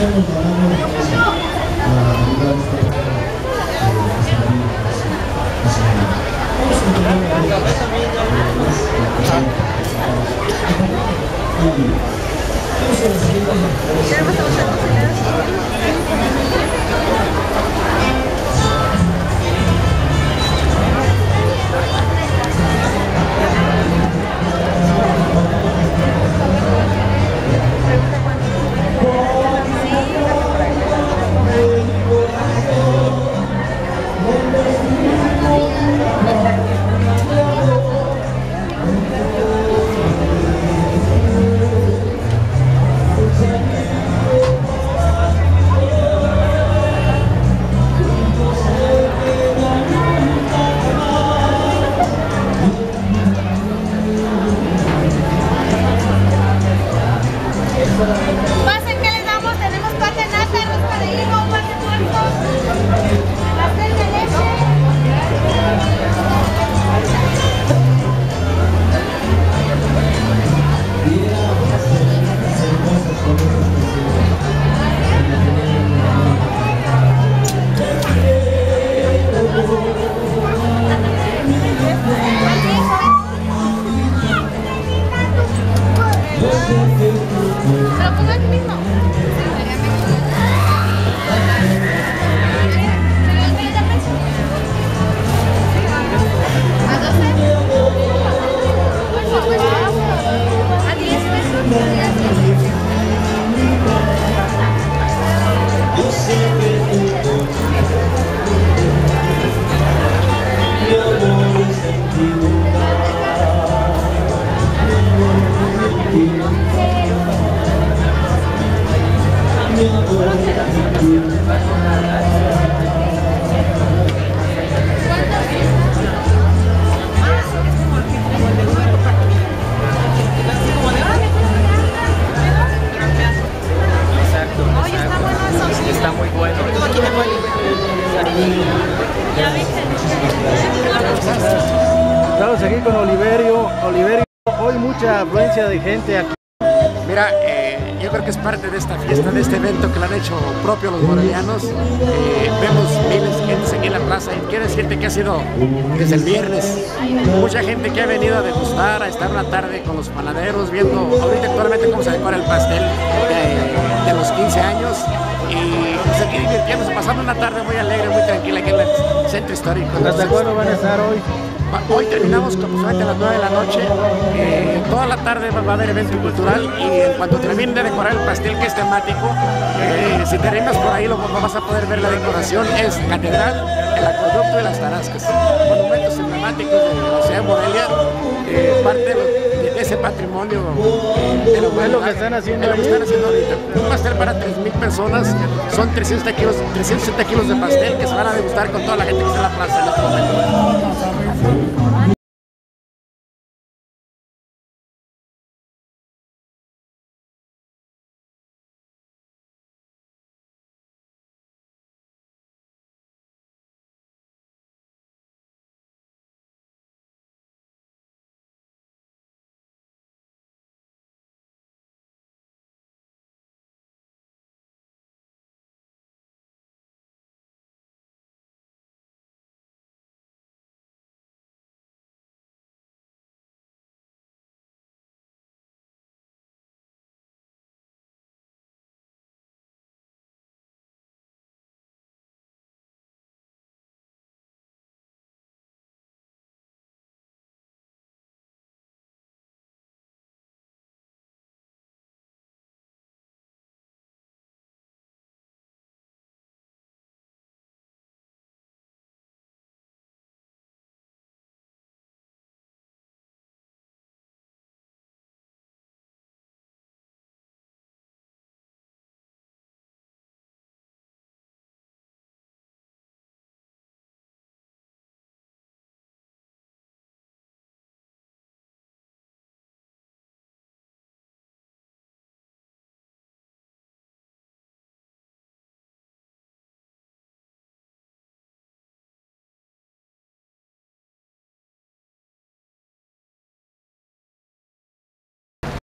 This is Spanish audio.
开幕式入场。Pasen que ¿Se lo pongo aquí mismo? Estamos aquí con Oliverio. Oliverio, hoy mucha afluencia de gente aquí. Mira, eh, yo creo que es parte de esta fiesta, de este evento que lo han hecho propio los morelianos. Eh, vemos miles de gente aquí en la plaza y quiero decirte que ha sido desde el viernes. Mucha gente que ha venido a degustar, a estar una tarde con los panaderos, viendo ahorita actualmente cómo se decora el pastel de, los 15 años. Y pues aquí divirtiéndose, pasando una tarde muy alegre, muy tranquila aquí en el centro histórico. ¿Hasta cuándo van a estar hoy? Hoy terminamos aproximadamente a las 9 de la noche. Eh, toda la tarde va a haber evento cultural y en cuanto termine de decorar el pastel que es temático, eh, si terminas por ahí lo, vas a poder ver la decoración. Es Catedral, el Acueducto y las Tarascas. Monumentos emblemáticos de la ciudad de Morelia, eh, parte de, de ese patrimonio de lo que están haciendo lo que están haciendo ahorita. Un pastel para 3.000 personas, son 300 kilos, 360 kilos de pastel que se van a degustar con toda la gente que está en la plaza en este momento.